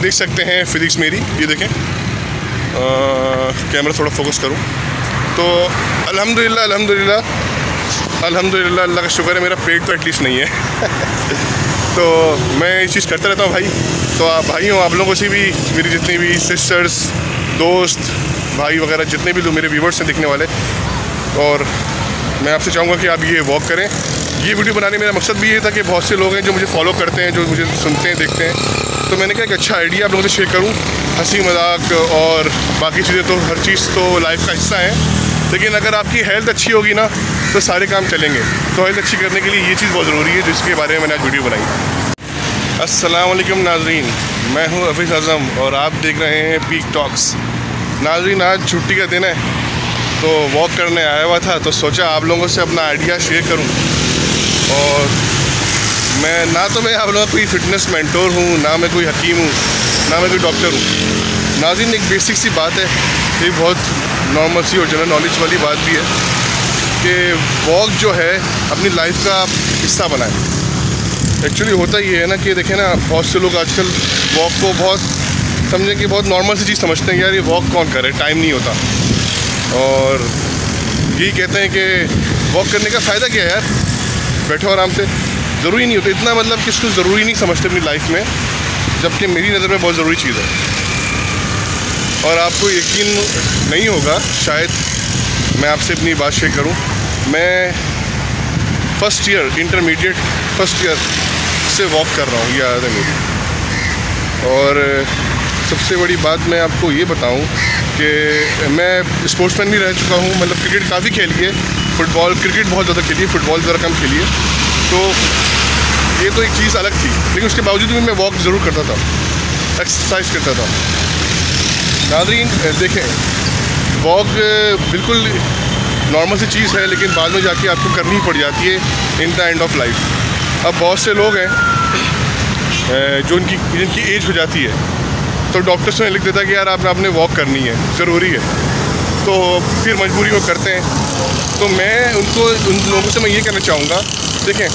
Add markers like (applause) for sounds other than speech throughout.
देख सकते हैं फिजिक्स मेरी, ये देखें। कैमरा थोड़ा फोकस करूँ। तो अल्हम्दुलिल्लाह अल्हम्दुलिल्लाह अल्हम्दुलिल्लाह, अल्लाह का शुक्र है, मेरा पेट तो एटलीस्ट नहीं है। (laughs) तो मैं ये चीज़ करता रहता हूँ भाई। तो आप भाई हो, आप लोगों से भी, मेरी जितनी भी सिस्टर्स दोस्त, भाई वगैरह, जितने भी लोग मेरे व्यूवर्स हैं, दिखने वाले। और मैं आपसे चाहूँगा कि आप ये वॉक करें। ये वीडियो बनाने मेरा मकसद भी ये था कि बहुत से लोग हैं जो मुझे फॉलो करते हैं, जो मुझे सुनते हैं, देखते हैं। तो मैंने कहा एक अच्छा आइडिया आप लोगों से शेयर करूँ। हँसी मज़ाक और बाकी चीज़ें तो हर चीज़ तो लाइफ का हिस्सा है। लेकिन अगर आपकी हेल्थ अच्छी होगी ना तो सारे काम चलेंगे। तो हेल्थ अच्छी करने के लिए ये चीज़ बहुत ज़रूरी है, जिसके बारे में मैंने आज वीडियो बनाई। असलम नाजरीन। मैं हूँ हफीज़ आज़म और आप देख रहे हैं पीक टॉक्स नाजरीन, आज छुट्टी का दिन है तो वॉक करने आया हुआ था तो सोचा आप लोगों से अपना आइडिया शेयर करूँ। और मैं ना तो मैं आप लोगों कोई फिटनेस मेंटोर हूँ, ना मैं कोई हकीम हूँ, ना मैं कोई डॉक्टर हूँ। नाजिन एक बेसिक सी बात है, ये बहुत नॉर्मल सी और जनरल नॉलेज वाली बात भी है कि वॉक जो है, अपनी लाइफ का हिस्सा बनाए। एक्चुअली होता ये है ना कि देखें ना, बहुत से लोग आजकल वॉक को बहुत समझें कि बहुत नॉर्मल सी चीज़ समझते हैं, यार ये वॉक कौन करे टाइम नहीं होता। और यही कहते हैं कि वॉक करने का फ़ायदा क्या है यार? बैठो आराम से। ज़रूरी नहीं होता। इतना मतलब कि इसको ज़रूरी नहीं समझते अपनी लाइफ में, जबकि मेरी नज़र में बहुत ज़रूरी चीज़ है। और आपको यकीन नहीं होगा, शायद मैं आपसे अपनी बात शेयर करूँ। मैं first year intermediate first year से वॉक कर रहा हूँ, ये आदत है मेरी। और सबसे बड़ी बात मैं आपको ये बताऊँ कि मैं स्पोर्ट्समैन भी रह चुका हूँ मतलब क्रिकेट काफ़ी खेलिए फुटबॉल क्रिकेट बहुत ज़्यादा खेली है फुटबॉल ज़रा कम खेली है। तो ये तो एक चीज़ अलग थी, लेकिन उसके बावजूद भी मैं वॉक ज़रूर करता था। एक्सरसाइज करता था। नादरीन देखें वॉक बिल्कुल नॉर्मल सी चीज़ है, लेकिन बाद में जाके आपको करनी ही पड़ जाती है in the end of life अब बहुत से लोग हैं जो उनकी जिनकी एज हो जाती है तो डॉक्टर्स ने लिख देता कि यार, आपने आपने वॉक करनी है, ज़रूरी है। तो फिर मजबूरी वो करते हैं। तो मैं उनको, उन लोगों से मैं ये कहना चाहूँगा, देखें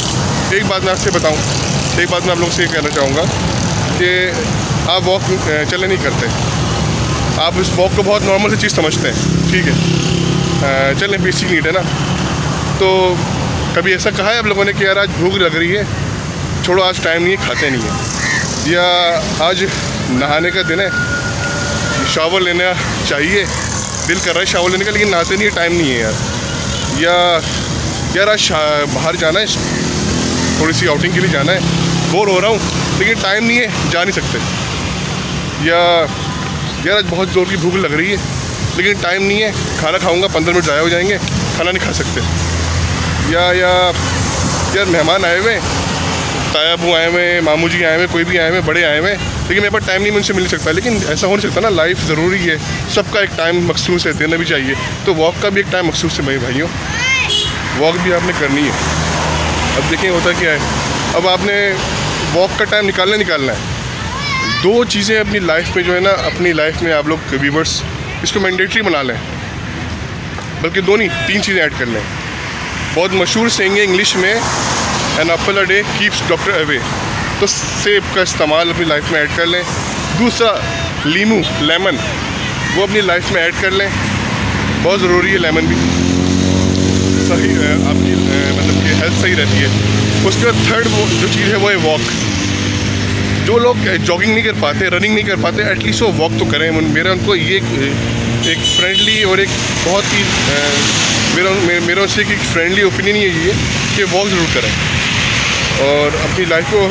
एक बात मैं आपसे बताऊँ, एक बात मैं आप लोगों से ये कहना चाहूँगा कि आप वॉक चले नहीं करते। आप इस वॉक को बहुत नॉर्मल सी चीज़ समझते हैं, ठीक है? चलें बेसिक नीड है ना? तो कभी ऐसा कहा है आप लोगों ने कि यार आज भूख लग रही है, छोड़ो आज टाइम नहीं है, खाते नहीं है? या आज नहाने का दिन है शावर लेना चाहिए, दिल कर रहा है शावर लेने का, लेकिन नहाते नहीं है टाइम नहीं है यार। या यार आज बाहर जाना है थोड़ी सी आउटिंग के लिए जाना है। बोर हो रहा हूँ, लेकिन टाइम नहीं है, जा नहीं सकते। या, यार आज बहुत ज़ोर की भूख लग रही है, लेकिन टाइम नहीं है, खाना खाऊँगा, पंद्रह मिनट ज़ाया हो जाएँगे, खाना नहीं खा सकते। या या, यार मेहमान आए हुए ताया बू आए हुए मामू जी आए हुए कोई भी आए हुए बड़े आए हुए लेकिन मेरे पास टाइम नहीं मुझसे मिल सकता। लेकिन ऐसा हो नहीं सकता ना लाइफ ज़रूरी है, सबका एक टाइम मखसूस है देना भी चाहिए। तो वॉक का भी एक टाइम मखसूस है मेरे भाइयों। वॉक भी आपने करनी है। अब देखें होता क्या है। अब आपने वॉक का टाइम निकालना निकालना है। दो चीज़ें अपनी लाइफ में जो है ना, अपनी लाइफ में आप लोग व्यूवर्स इसको मैंडेटरी बना लें। बल्कि दो नहीं, तीन चीज़ें ऐड कर लें। बहुत मशहूर सेंगे इंग्लिश में an apple a day keeps doctor away तो सेब का इस्तेमाल अपनी लाइफ में ऐड कर लें। दूसरा, लीमू, लेमन, वो अपनी लाइफ में ऐड कर लें। बहुत ज़रूरी है लेमन भी। सही आपकी मतलब कि हेल्थ सही रहती है। उसके बाद थर्ड वो, जो चीज़ है, वो है वॉक जो लोग जॉगिंग नहीं कर पाते रनिंग नहीं कर पाते एटलीस्ट वो वॉक तो करें। मेरा उनको ये एक फ्रेंडली और एक बहुत ही मेरा मेरा उनसे एक फ्रेंडली ओपिनियन ये है कि वॉक ज़रूर करें। और अपनी लाइफ को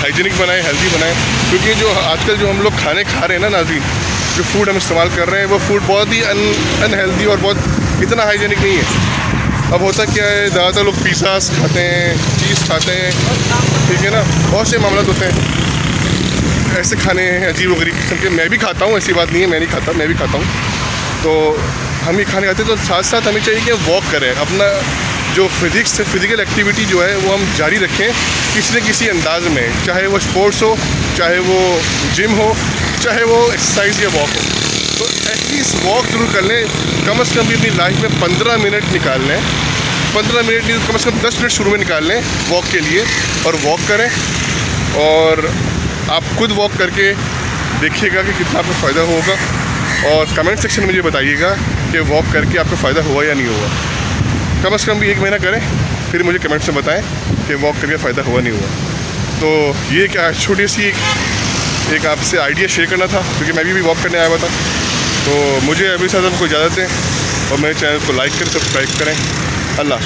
हाइजीनिक बनाएँ हेल्दी बनाएँ। क्योंकि जो आजकल जो हम लोग खाने खा रहे हैं ना नाजी जो फ़ूड हम इस्तेमाल कर रहे हैं, वो फ़ूड बहुत ही अन अनहेल्दी और बहुत, इतना हाइजीनिक नहीं है। अब होता क्या है, ज़्यादातर लोग पिज़्ज़ास खाते हैं चीज़ खाते हैं, ठीक है ना? बहुत से मामला होते हैं। ऐसे खाने हैं, अजीब गरीब किस्म के। मैं भी खाता हूँ, ऐसी बात नहीं है, मैं नहीं खाता, मैं भी खाता हूँ। तो हम ये खाने खाते हैं तो साथ साथ हमें चाहिए कि वॉक करें। अपना जो फिज़िक्स फ़िज़िकल एक्टिविटी जो है, वो हम जारी रखें किसी न किसी अंदाज में। चाहे वो स्पोर्ट्स हो, चाहे वो जिम हो, चाहे वो एक्सरसाइज या वॉक हो। तो एटलीस्ट वॉक ज़रूर कर लें। कम अज़ कम भी अपनी लाइफ में पंद्रह मिनट निकाल लें। पंद्रह मिनट नहीं कम अज़ कम दस मिनट शुरू में निकाल लें वॉक के लिए और वॉक करें। और आप खुद वॉक करके देखिएगा कि कितना आपको फ़ायदा होगा। और कमेंट सेक्शन में मुझे बताइएगा कि वॉक करके आपको फ़ायदा हुआ या नहीं हुआ। कम अज़ कम भी एक महीना करें फिर मुझे कमेंट्स में बताएँ कि वॉक करके फ़ायदा हुआ नहीं हुआ। तो ये क्या छोटी सी एक एक आपसे आइडिया शेयर करना था क्योंकि मैं भी, भी वॉक करने आया हुआ था। तो मुझे अभी साथ हमको इजाज़त दें और मेरे चैनल को लाइक करें, सब्सक्राइब करें। अल्लाह